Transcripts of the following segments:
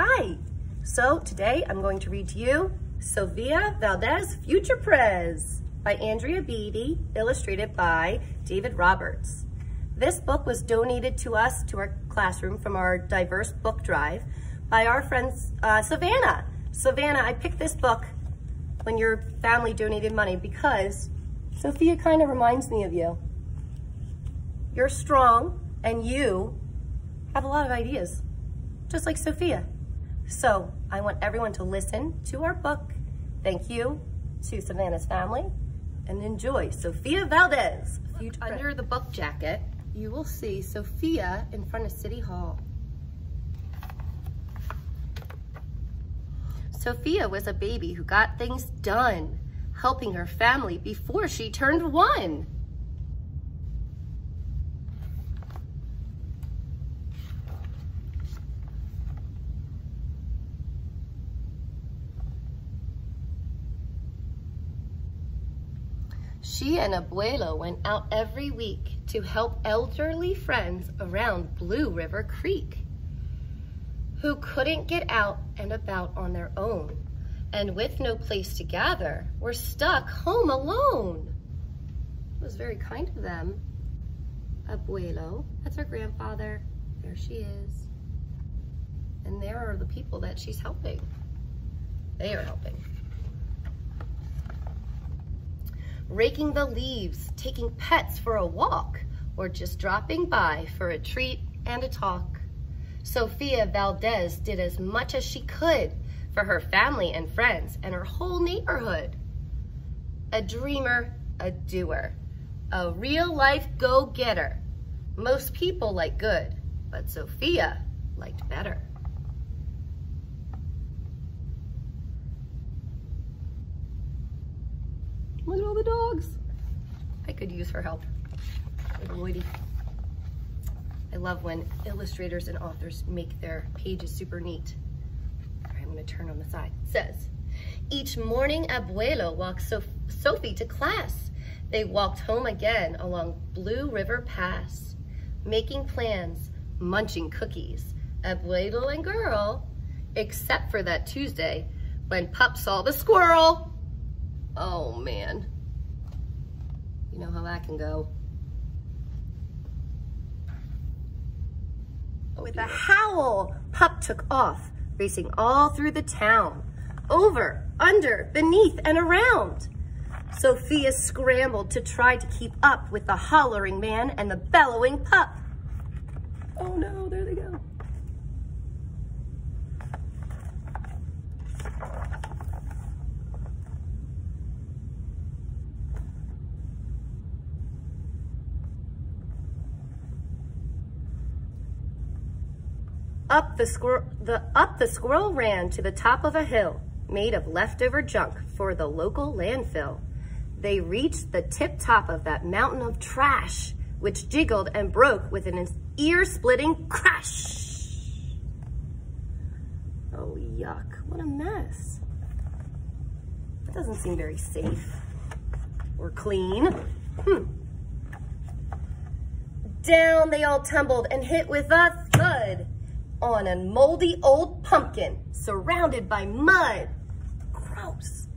Hi. So today I'm going to read to you Sofia Valdez Future Prez by Andrea Beaty, illustrated by David Roberts. This book was donated to us, to our classroom, from our diverse book drive by our friend uh, Savannah. Savannah, I picked this book when your family donated money because Sofia kind of reminds me of you. You're strong and you have a lot of ideas, just like Sofia. So I want everyone to listen to our book. Thank you to Savannah's family and enjoy Sofia Valdez. Under the book jacket, you will see Sofia in front of City Hall. Sofia was a baby who got things done, helping her family before she turned one. She and Abuelo went out every week to help elderly friends around Blue River Creek who couldn't get out and about on their own and with no place to gather were stuck home alone. It was very kind of them. Abuelo, that's her grandfather. There she is. And there are the people that she's helping. They are helping raking the leaves, taking pets for a walk, or just dropping by for a treat and a talk. Sofia Valdez did as much as she could for her family and friends and her whole neighborhood. A dreamer, a doer, a real life go-getter. Most people like good, but Sofia liked better. Look at all the dogs. I could use her help. Lloydie. I love when illustrators and authors make their pages super neat. All right, I'm gonna turn on the side. It says, each morning Abuelo walks Sof Sophie to class. They walked home again along Blue River Pass, making plans, munching cookies, Abuelo and girl, except for that Tuesday when Pup saw the squirrel. Oh man. You know how that can go. Oh, with a howl, Pup took off, racing all through the town. Over, under, beneath, and around. Sofia scrambled to try to keep up with the hollering man and the bellowing pup. Oh no, there they go. Up the, squirrel, the, up the squirrel ran to the top of a hill made of leftover junk for the local landfill. They reached the tip top of that mountain of trash, which jiggled and broke with an ear-splitting crash. Oh, yuck. What a mess. That doesn't seem very safe or clean. Hmm. Down they all tumbled and hit with a thud on a moldy old pumpkin surrounded by mud. Gross.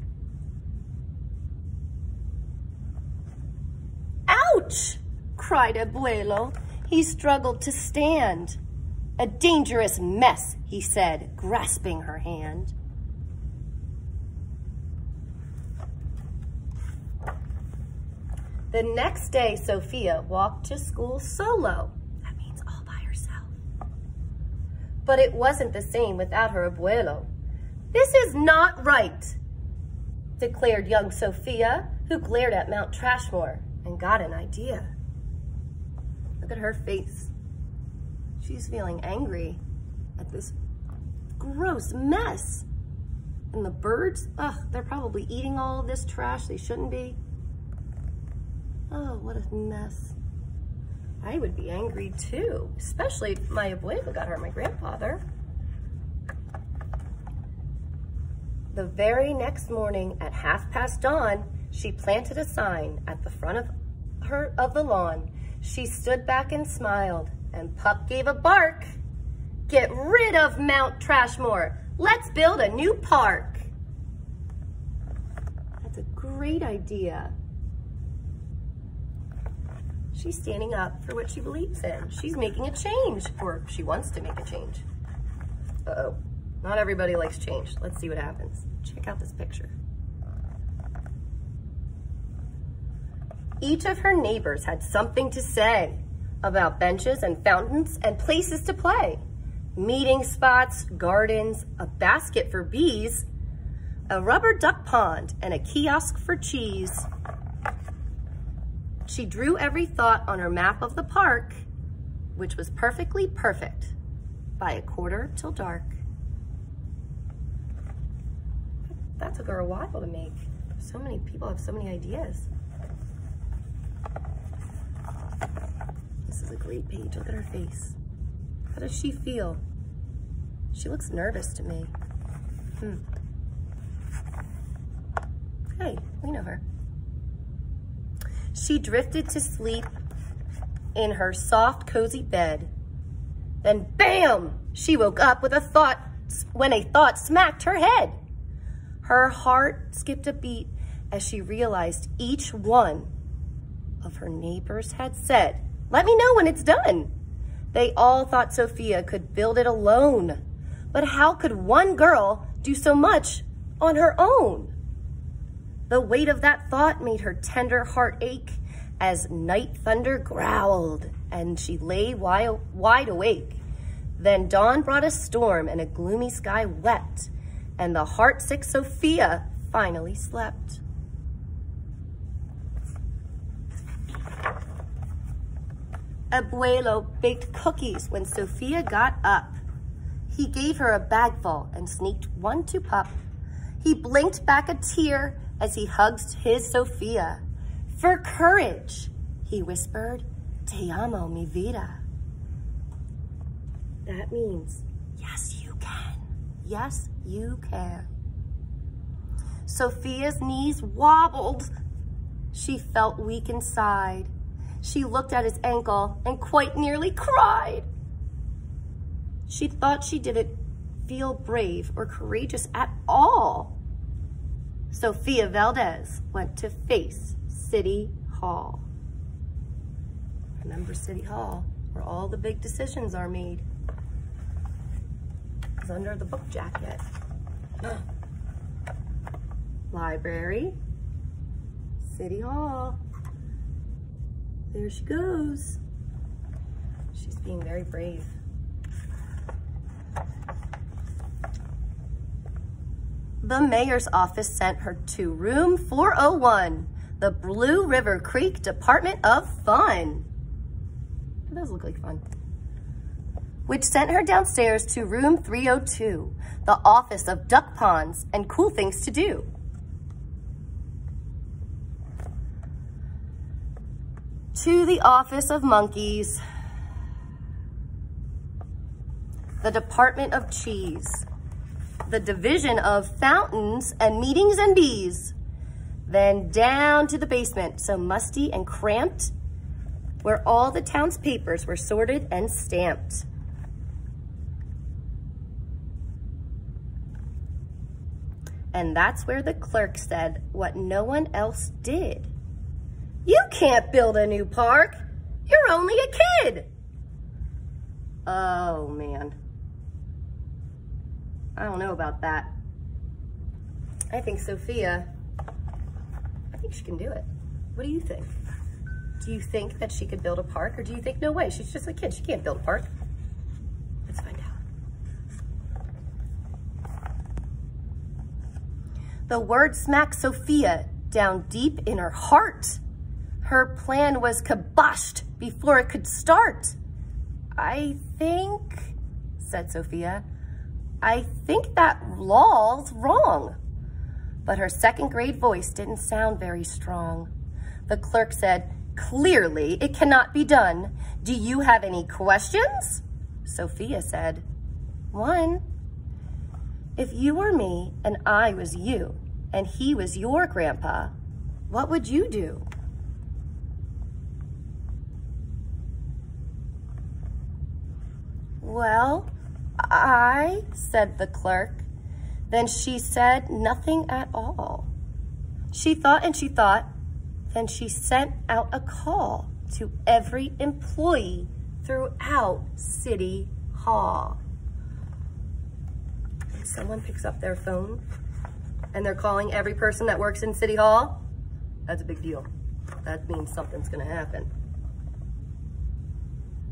Ouch, cried Abuelo. He struggled to stand. A dangerous mess, he said, grasping her hand. The next day, Sofia walked to school solo but it wasn't the same without her abuelo. This is not right, declared young Sofia, who glared at Mount Trashmore and got an idea. Look at her face. She's feeling angry at this gross mess. And the birds, ugh, they're probably eating all this trash. They shouldn't be. Oh, what a mess. I would be angry too, especially if my abuelo got hurt, my grandfather. The very next morning at half past dawn, she planted a sign at the front of her of the lawn. She stood back and smiled, and Pup gave a bark. Get rid of Mount Trashmore. Let's build a new park. That's a great idea. She's standing up for what she believes in. She's making a change, or she wants to make a change. Uh-oh, not everybody likes change. Let's see what happens. Check out this picture. Each of her neighbors had something to say about benches and fountains and places to play, meeting spots, gardens, a basket for bees, a rubber duck pond, and a kiosk for cheese. She drew every thought on her map of the park, which was perfectly perfect by a quarter till dark. That took her a while to make. So many people have so many ideas. This is a great page. Look at her face. How does she feel? She looks nervous to me. Hmm. Hey, we know her. She drifted to sleep in her soft, cozy bed. Then bam, she woke up with a thought when a thought smacked her head. Her heart skipped a beat as she realized each one of her neighbors had said, let me know when it's done. They all thought Sofia could build it alone. But how could one girl do so much on her own? The weight of that thought made her tender heart ache as night thunder growled and she lay wide, awake. Then dawn brought a storm and a gloomy sky wept and the heartsick Sofia finally slept. Abuelo baked cookies when Sofia got up. He gave her a bagful and sneaked one to pup. He blinked back a tear as he hugged his Sofia. For courage, he whispered, Te amo, mi vida. That means, yes, you can. Yes, you can. Sofia's knees wobbled. She felt weak inside. She looked at his ankle and quite nearly cried. She thought she didn't feel brave or courageous at all. Sofia Valdez went to face City Hall. Remember City Hall, where all the big decisions are made. It's under the book jacket. Library, City Hall. There she goes. She's being very brave. The mayor's office sent her to room 401, the Blue River Creek Department of Fun. It does look like fun. Which sent her downstairs to room 302, the office of duck ponds and cool things to do. to the Office of Monkeys, the Department of Cheese, the Division of Fountains and Meetings and Bees, then down to the basement, so musty and cramped, where all the town's papers were sorted and stamped. And that's where the clerk said what no one else did. You can't build a new park. You're only a kid. Oh, man. I don't know about that. I think Sofia, I think she can do it. What do you think? Do you think that she could build a park or do you think, no way, she's just a kid. She can't build a park. Let's find out. The word smacked Sofia down deep in her heart. Her plan was kiboshed before it could start. I think, said Sofia, I think that law's wrong. But her second grade voice didn't sound very strong. The clerk said, clearly it cannot be done. Do you have any questions? Sofia said, one. If you were me and I was you and he was your grandpa, what would you do? Well, I, said the clerk. Then she said nothing at all. She thought and she thought. Then she sent out a call to every employee throughout City Hall. Someone picks up their phone and they're calling every person that works in City Hall. That's a big deal. That means something's gonna happen.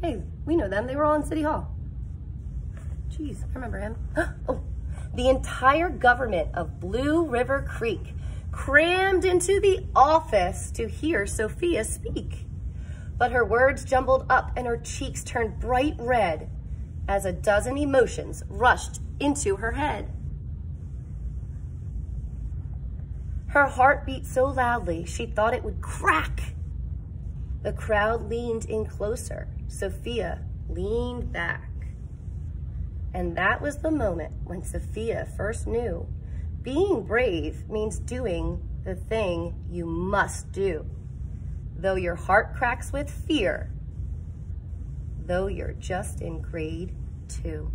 Hey, we know them. They were all in City Hall. Jeez, I remember him. Oh, the entire government of Blue River Creek crammed into the office to hear Sofia speak. But her words jumbled up and her cheeks turned bright red as a dozen emotions rushed into her head. Her heart beat so loudly she thought it would crack. The crowd leaned in closer. Sofia leaned back. And that was the moment when Sofia first knew being brave means doing the thing you must do. Though your heart cracks with fear, though you're just in grade two.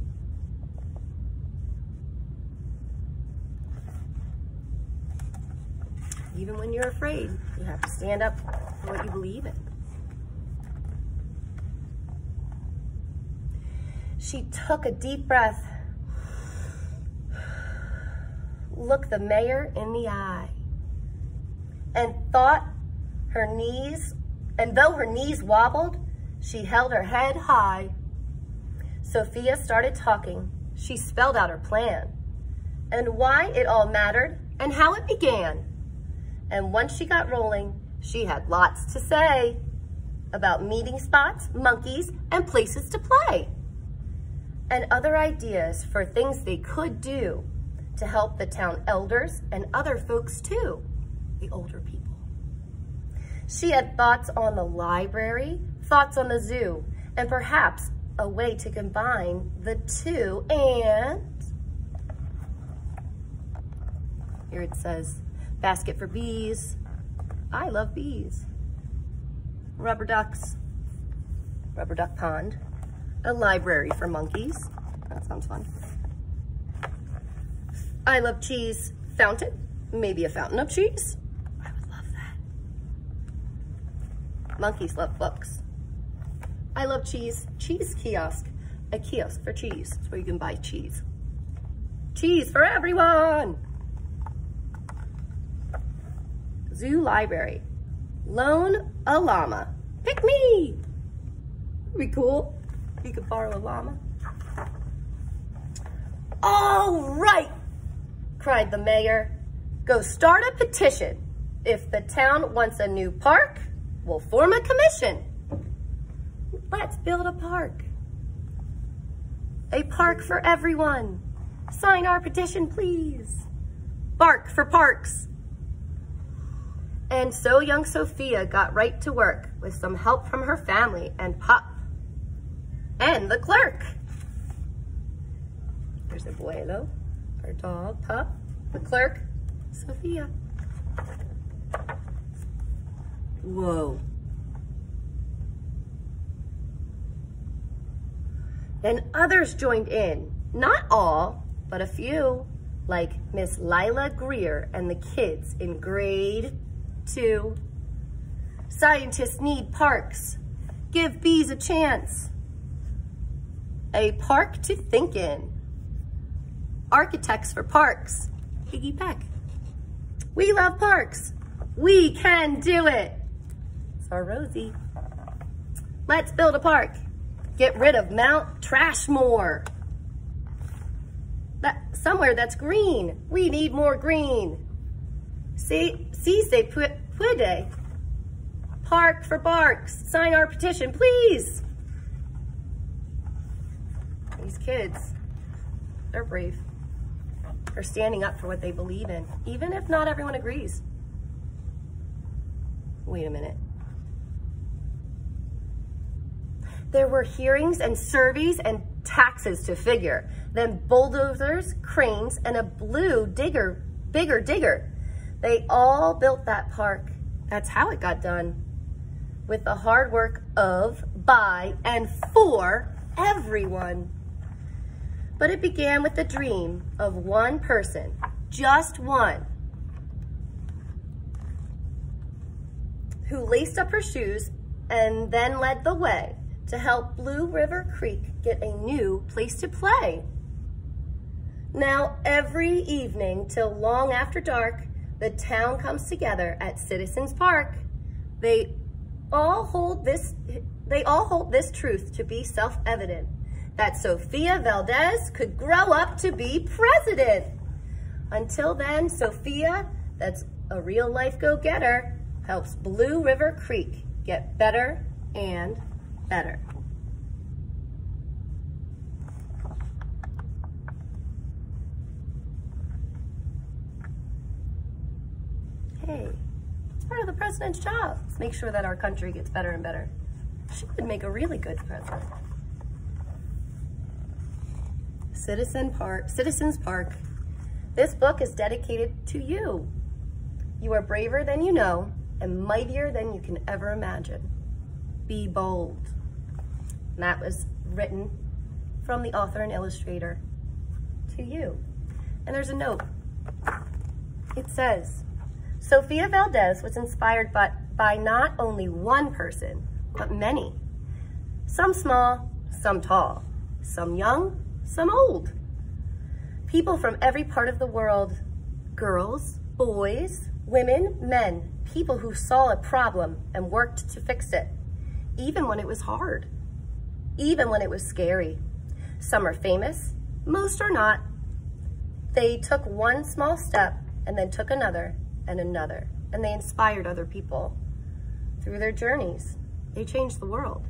Even when you're afraid, you have to stand up for what you believe in. She took a deep breath, looked the mayor in the eye, and thought her knees, and though her knees wobbled, she held her head high. Sofia started talking. She spelled out her plan and why it all mattered and how it began. And once she got rolling, she had lots to say about meeting spots, monkeys, and places to play. And other ideas for things they could do to help the town elders and other folks too, the older people. She had thoughts on the library, thoughts on the zoo, and perhaps a way to combine the two and here it says basket for bees. I love bees. Rubber ducks, rubber duck pond, a library for monkeys. That sounds fun. I love cheese fountain, maybe a fountain of cheese. I would love that. Monkeys love books. I love cheese, cheese kiosk, a kiosk for cheese. It's where you can buy cheese. Cheese for everyone. Zoo Library. Loan a llama. Pick me. That'd be cool. You could borrow a llama. All right, cried the mayor. Go start a petition. If the town wants a new park, we'll form a commission. Let's build a park. A park for everyone. Sign our petition, please. Bark for parks. And so young Sofia got right to work with some help from her family and Pop and the clerk. There's Abuelo, our dog, Pup, the clerk, Sofia. Whoa. Then others joined in, not all, but a few, like Miss Lila Greer and the kids in grade two. Scientists need parks. Give bees a chance. A park to think in. Architects for parks. Piggy Peck. We love parks. We can do it. Our Rosie. Let's build a park. Get rid of Mount Trashmore. That, somewhere that's green. We need more green. See, si se puede. Park for barks. Sign our petition, please. These kids, they're brave. They're standing up for what they believe in, even if not everyone agrees. Wait a minute. There were hearings and surveys and taxes to figure, then bulldozers, cranes, and a blue digger, bigger digger. They all built that park. That's how it got done. With the hard work of, by, and for everyone. But it began with the dream of one person, just one, who laced up her shoes and then led the way to help Blue River Creek get a new place to play. Now, every evening till long after dark, the town comes together at Citizens Park. They all hold this, they all hold this truth to be self-evident, that Sofia Valdez could grow up to be president. Until then, Sofia, that's a real life go-getter, helps Blue River Creek get better and better. Hey, it's part of the president's job. Make sure that our country gets better and better. She would make a really good president. Citizen Park, Citizens Park. This book is dedicated to you. You are braver than you know and mightier than you can ever imagine. Be bold. And that was written from the author and illustrator to you. And there's a note. It says, Sofia Valdez was inspired by, by not only one person, but many. Some small, some tall, some young, some old. People from every part of the world, girls, boys, women, men, people who saw a problem and worked to fix it, even when it was hard, even when it was scary. Some are famous, most are not. They took one small step and then took another and another, and they inspired other people through their journeys. They changed the world.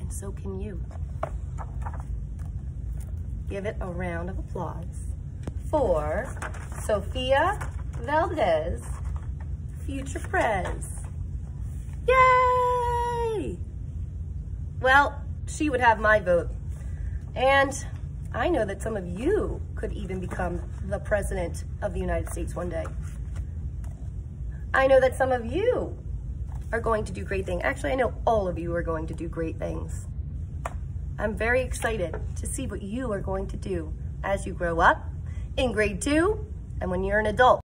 And so can you. Give it a round of applause for Sofia Valdez, future prez. Yay! Well, she would have my vote. And I know that some of you could even become the president of the United States one day. I know that some of you are going to do great things. Actually, I know all of you are going to do great things. I'm very excited to see what you are going to do as you grow up in grade two and when you're an adult.